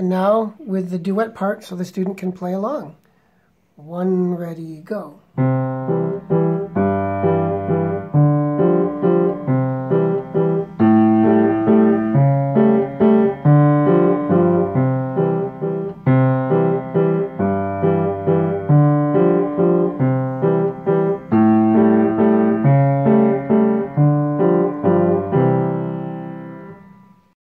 And now with the duet part so the student can play along. One, ready, go.